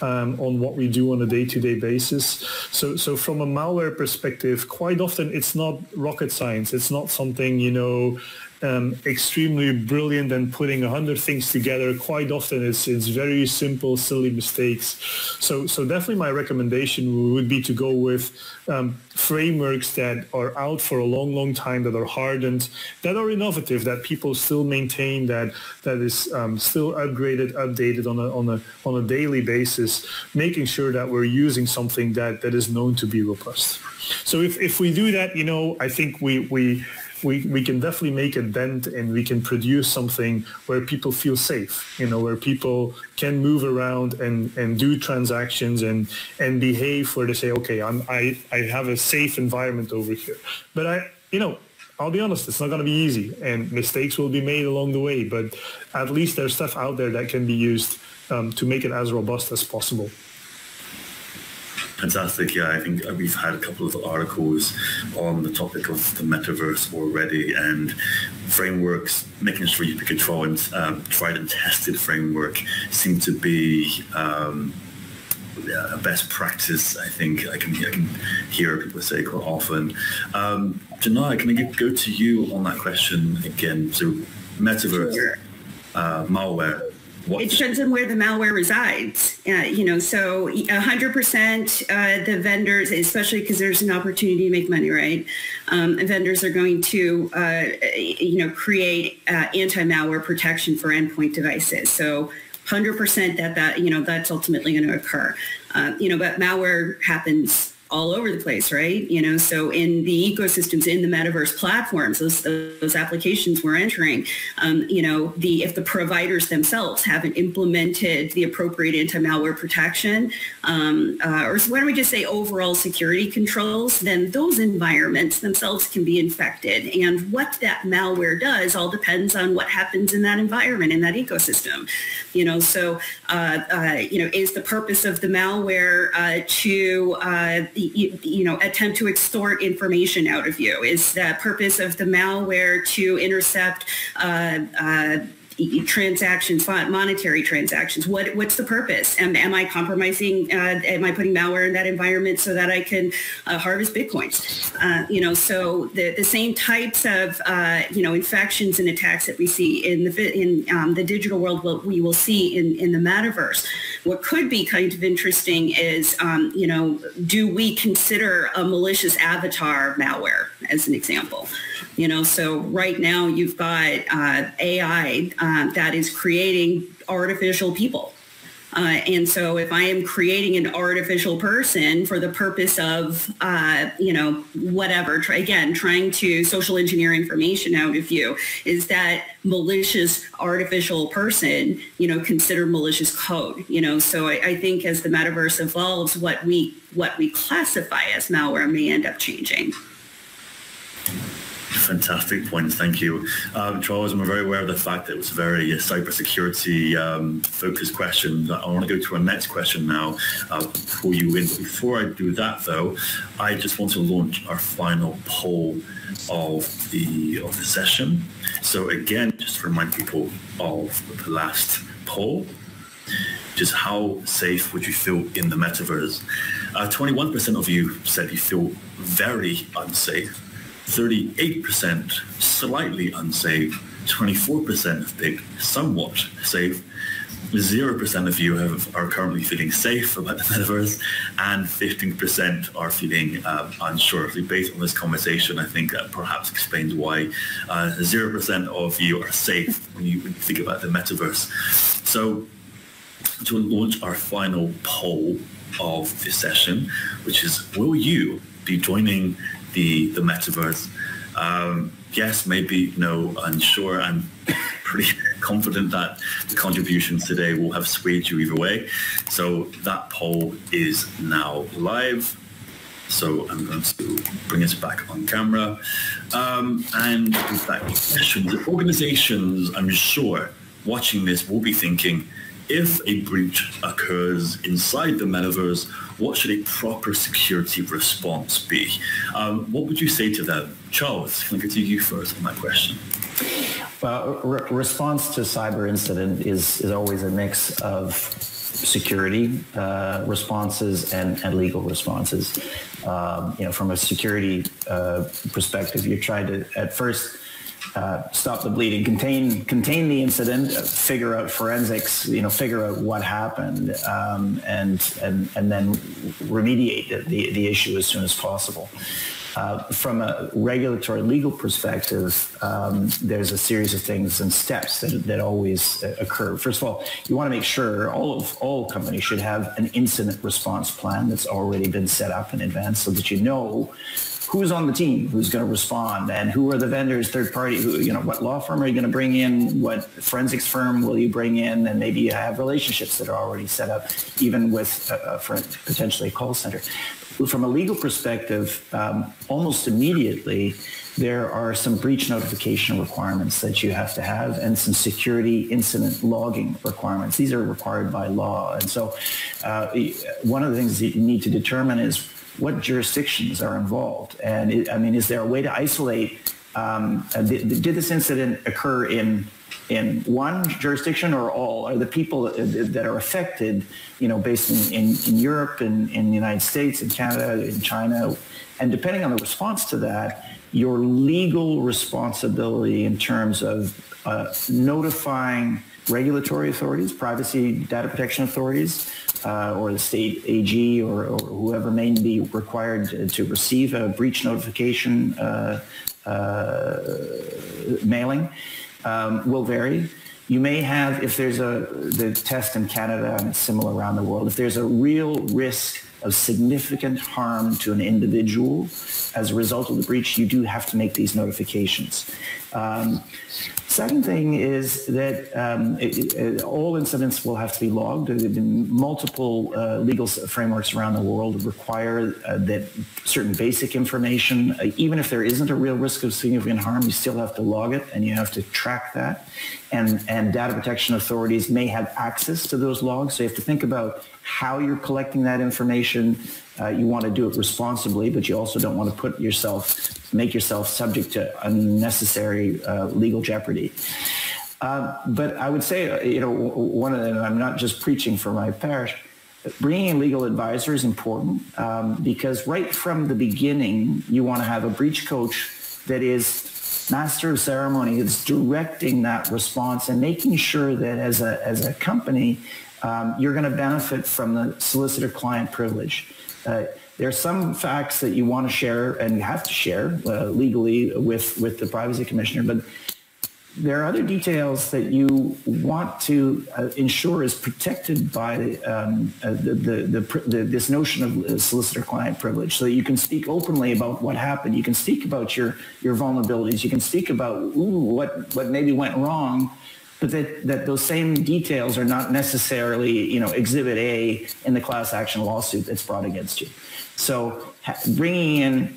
um, on what we do on a day-to-day basis. So, so from a malware perspective, quite often it's not rocket science. It's not something you know um, extremely brilliant and putting a hundred things together. Quite often, it's it's very simple, silly mistakes. So so definitely, my recommendation would be to go with um, frameworks that are out for a long, long time, that are hardened, that are innovative, that people still maintain, that that is um, still upgraded, updated on a on a on a daily basis, making sure that we're using something that that is known to be robust. So if if we do that, you know, I think we we we, we can definitely make a dent and we can produce something where people feel safe, you know, where people can move around and, and do transactions and, and behave where they say, okay, I'm, I, I have a safe environment over here. But I, you know, I'll be honest, it's not going to be easy and mistakes will be made along the way, but at least there's stuff out there that can be used um, to make it as robust as possible. Fantastic. Yeah, I think we've had a couple of articles on the topic of the metaverse already and frameworks, making sure you pick a tried and, um, tried and tested framework seem to be um, a best practice. I think I can, I can hear people say quite often. Um, Jenai, can I get, go to you on that question again? So metaverse, uh, malware, what? It depends on where the malware resides. Uh, you know, so 100% uh, the vendors, especially because there's an opportunity to make money, right? Um, vendors are going to, uh, you know, create uh, anti-malware protection for endpoint devices. So 100% that that you know that's ultimately going to occur. Uh, you know, but malware happens all over the place, right? You know, so in the ecosystems, in the metaverse platforms, those those applications we're entering, um, you know, the if the providers themselves haven't implemented the appropriate anti-malware protection, um, uh, or why don't we just say overall security controls, then those environments themselves can be infected. And what that malware does all depends on what happens in that environment, in that ecosystem. You know, so uh, uh, you know, is the purpose of the malware uh, to uh, you, know, attempt to extort information out of you? Is the purpose of the malware to intercept uh, uh, transactions, monetary transactions. What what's the purpose? Am, am I compromising? Uh, am I putting malware in that environment so that I can uh, harvest bitcoins? Uh, you know, so the, the same types of uh, you know infections and attacks that we see in the in um, the digital world, will, we will see in in the metaverse. What could be kind of interesting is, um, you know, do we consider a malicious avatar malware as an example? You know, so right now you've got uh, AI uh, that is creating artificial people. Uh, and so if I am creating an artificial person for the purpose of, uh, you know, whatever, try, again, trying to social engineer information out of you, is that malicious artificial person, you know, consider malicious code, you know? So I, I think as the metaverse evolves, what we, what we classify as malware may end up changing. Fantastic points. Thank you. Um, Charles, I'm very aware of the fact that it was a very uh, cybersecurity um, focused question. I want to go to our next question now uh, for you in. Before I do that, though, I just want to launch our final poll of the of the session. So again, just to remind people of the last poll, just how safe would you feel in the metaverse? Uh, 21% of you said you feel very unsafe. 38% slightly unsafe. 24% think somewhat safe. 0% of you have, are currently feeling safe about the metaverse and 15% are feeling um, unsure. So based on this conversation, I think that perhaps explains why uh, 0% of you are safe when you, when you think about the metaverse. So to launch our final poll of this session, which is will you be joining the, the metaverse? Um, yes, maybe, no, unsure. I'm pretty confident that the contributions today will have swayed you either way. So that poll is now live. So I'm going to bring us back on camera. Um, and in fact, organizations, I'm sure, watching this will be thinking, if a breach occurs inside the metaverse, what should a proper security response be? Um, what would you say to that? Charles, can I get to you first on that question? Well, re- response to cyber incident is, is always a mix of security uh, responses and, and legal responses. Um, you know, from a security uh, perspective, you try to at first uh, stop the bleeding, contain contain the incident, figure out forensics, you know, figure out what happened, um, and and and then remediate the, the issue as soon as possible. Uh, from a regulatory legal perspective, um, there's a series of things and steps that, that always uh, occur. First of all, you want to make sure all of all companies should have an incident response plan that's already been set up in advance, so that you know who's on the team, who's going to respond, and who are the vendors, third party, who, you know, what law firm are you going to bring in, what forensics firm will you bring in, and maybe you have relationships that are already set up, even with, potentially a call center. From a legal perspective, um, almost immediately, there are some breach notification requirements that you have to have and some security incident logging requirements. These are required by law. And so uh, one of the things that you need to determine is what jurisdictions are involved. And it, I mean, is there a way to isolate? Um, uh, did, did, this incident occur in in one jurisdiction or all? Are the people that are affected, you know, based in, in, in Europe and in the United States, in Canada, in China? And depending on the response to that, your legal responsibility in terms of uh, notifying regulatory authorities, privacy data protection authorities, uh, or the state AG or, or, whoever may be required to, receive a breach notification uh, uh, mailing um, will vary. You may have, if there's a, the test in Canada and it's similar around the world, if there's a real risk of significant harm to an individual as a result of the breach, you do have to make these notifications. Um, second thing is that um, it, it, all incidents will have to be logged. There have been multiple uh, legal frameworks around the world require uh, that certain basic information, uh, even if there isn't a real risk of significant harm, you still have to log it and you have to track that. And, and data protection authorities may have access to those logs. So you have to think about how you're collecting that information. Uh, you want to do it responsibly, but you also don't want to put yourself make yourself subject to unnecessary uh, legal jeopardy. Uh, but I would say, uh, you know, one of them, I'm not just preaching for my parish, bringing in legal advisor is important um, because right from the beginning, you want to have a breach coach that is master of ceremony, that's directing that response and making sure that as a, as a company, um, you're going to benefit from the solicitor client privilege. Uh, there are some facts that you want to share and you have to share uh, legally with, with the privacy commissioner, but there are other details that you want to uh, ensure is protected by um, uh, the, the, the, this notion of uh, solicitor-client privilege, so that you can speak openly about what happened. You can speak about your your vulnerabilities. You can speak about ooh, what what maybe went wrong, but that, that those same details are not necessarily you know exhibit A in the class action lawsuit that's brought against you. So bringing in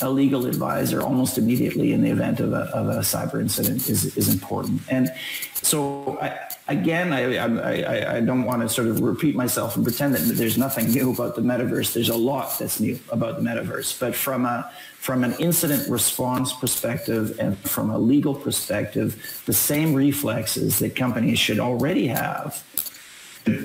a legal advisor almost immediately in the event of a, of a cyber incident is, is important. And so I, again, I, I, I don't want to sort of repeat myself and pretend that there's nothing new about the metaverse. There's a lot that's new about the metaverse. But from a from an incident response perspective and from a legal perspective, the same reflexes that companies should already have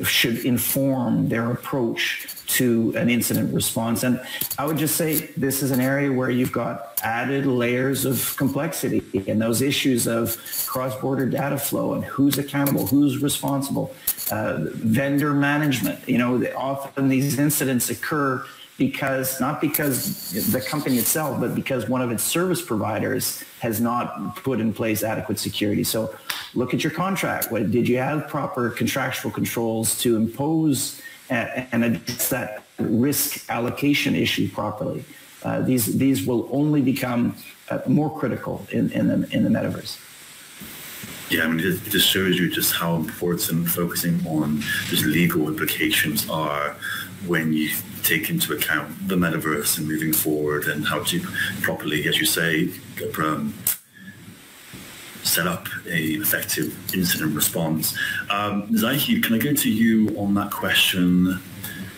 should inform their approach to an incident response. And I would just say this is an area where you've got added layers of complexity and those issues of cross-border data flow and who's accountable, who's responsible, uh, vendor management. You know, often these incidents occur because not because the company itself, but because one of its service providers has not put in place adequate security. So look at your contract. Did you have proper contractual controls to impose and address that risk allocation issue properly? Uh, these these will only become uh, more critical in, in the in the metaverse. Yeah, I mean, it just shows you just how important focusing on just legal implications are when you take into account the metaverse and moving forward and how to properly, as you say, um, set up a effective incident response. Um, can I go to you on that question?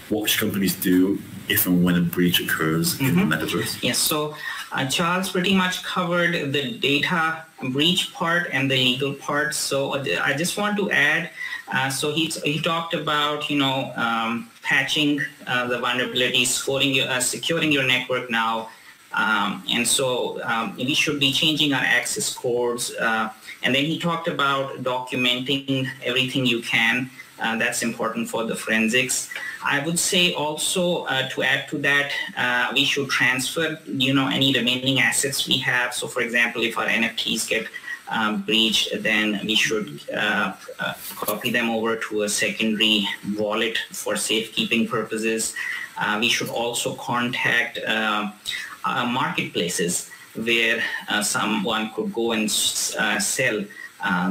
What should companies do if and when a breach occurs mm-hmm. in the mm-hmm. metaverse? Yes, so uh, Charles pretty much covered the data breach part and the legal part. So uh, I just want to add, uh, so he, he talked about, you know, um, patching uh, the vulnerabilities, your, uh, securing your network now. Um, and so um, we should be changing our access codes. Uh, and then he talked about documenting everything you can. Uh, that's important for the forensics. I would say also uh, to add to that, uh, we should transfer, you know, any remaining assets we have. So for example, if our NFTs get um, breached, then we should uh, uh, copy them over to a secondary wallet for safekeeping purposes. Uh, we should also contact uh, uh, marketplaces where uh, someone could go and sell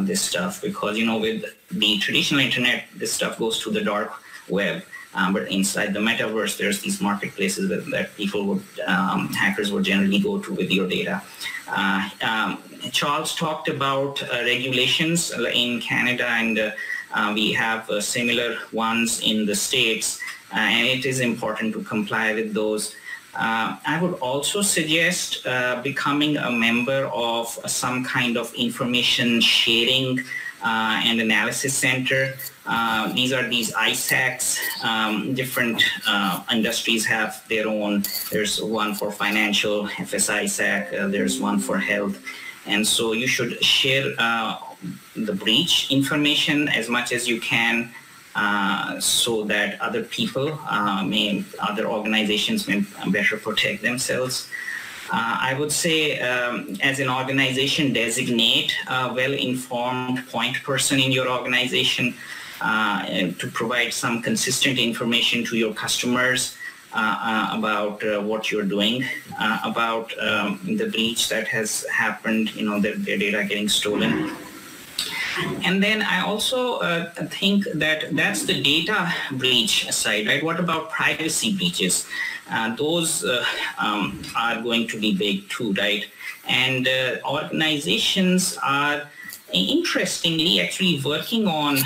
this stuff because, you know, with the traditional internet, this stuff goes to the dark web. Um, but inside the metaverse, there's these marketplaces that, that people would, um, hackers would generally go to with your data. Uh, um, Charles talked about uh, regulations in Canada and uh, uh, we have similar ones in the States and it is important to comply with those. Uh, I would also suggest uh, becoming a member of some kind of information sharing uh, and analysis center. these are these ISACs. Um, different industries have their own. There's one for financial, FSISAC. there's one for health. And so you should share uh, the breach information as much as you can uh, so that other people uh, may, other organizations may better protect themselves. Uh, I would say um, as an organization, designate a well-informed point person in your organization uh, to provide some consistent information to your customers uh, uh, about uh, what you're doing, about um, the breach that has happened, you know, their, their data getting stolen. And then I also uh, think that that's the data breach side, right? What about privacy breaches? Uh, those uh, um, are going to be big too, right? And organizations are interestingly actually working on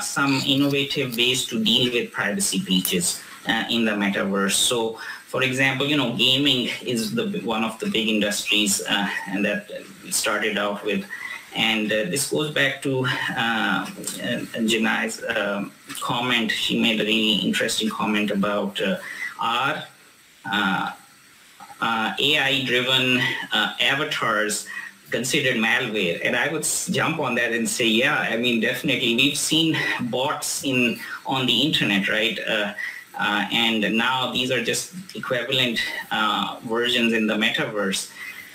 some innovative ways to deal with privacy breaches uh, in the metaverse. So, for example, you know, gaming is the one of the big industries uh, and that started out with. And uh, this goes back to uh, Jenai's um, comment. She made a really interesting comment about uh, our uh, uh, AI-driven avatars considered malware and i would jump on that and say yeah i mean definitely we've seen bots in on the internet right uh, uh, and now these are just equivalent uh, versions in the metaverse.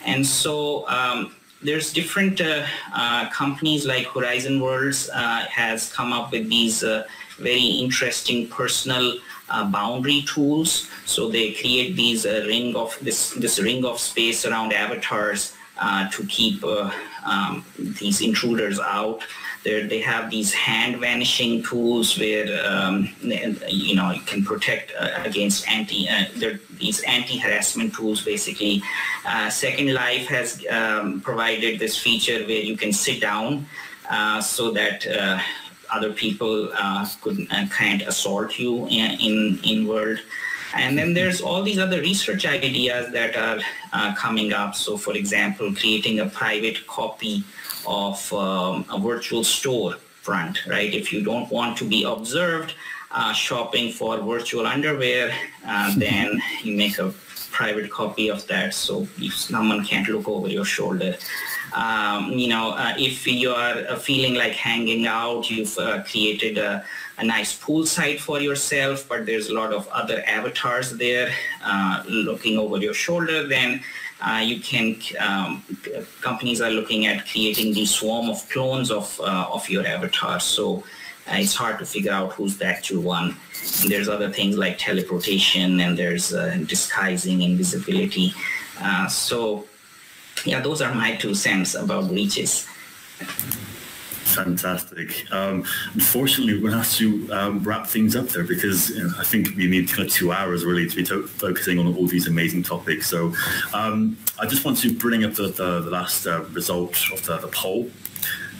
And so um, there's different uh, uh companies like Horizon Worlds uh, has come up with these uh, very interesting personal boundary tools. So they create these ring of this this ring of space around avatars to keep um, these intruders out. They have these hand vanishing tools where um, you know you can protect uh, against anti. Uh, these anti harassment tools basically. Uh, Second Life has um, provided this feature where you can sit down uh, so that uh, other people uh, could can't assault you in in, in world. And then there's all these other research ideas that are uh, coming up. So for example, creating a private copy of um, a virtual store front, right? If you don't want to be observed uh, shopping for virtual underwear, uh, then you make a private copy of that so if someone can't look over your shoulder. Um, you know, uh, if you are uh, feeling like hanging out, you've uh, created a a nice pool site for yourself, but there's a lot of other avatars there uh, looking over your shoulder, then uh, you can, um, companies are looking at creating the swarm of clones of, uh, of your avatar. So uh, it's hard to figure out who's the actual one. And there's other things like teleportation and there's uh, disguising, invisibility. Uh, so yeah, those are my two cents about breaches. Fantastic. Um, unfortunately, we're going to have to um, wrap things up there because you know, I think we need kind of two hours really to be to- focusing on all these amazing topics. So um, I just want to bring up the, the, the last uh, result of the, the poll.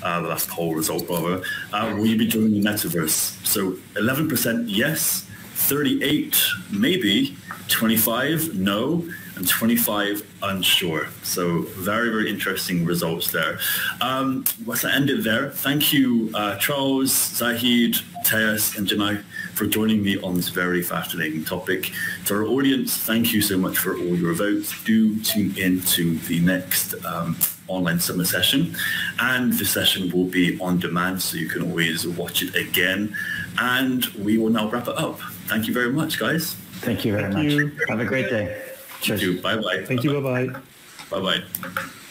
Uh, the last poll result, rather. Uh, will you be joining the metaverse? So 11% yes, 38 maybe, 25 no, and 25 unsure. So very, very interesting results there. Um, let's end it there. Thank you, uh, Charles, Zahid, Tejas, and Jenai for joining me on this very fascinating topic. To our audience, thank you so much for all your votes. Do tune in to the next um, online summer session. And the session will be on demand, so you can always watch it again. And we will now wrap it up. Thank you very much, guys. Thank you very Thank much. you. Have a great day. Thank you. Bye-bye. Thank you. Bye-bye. Bye-bye.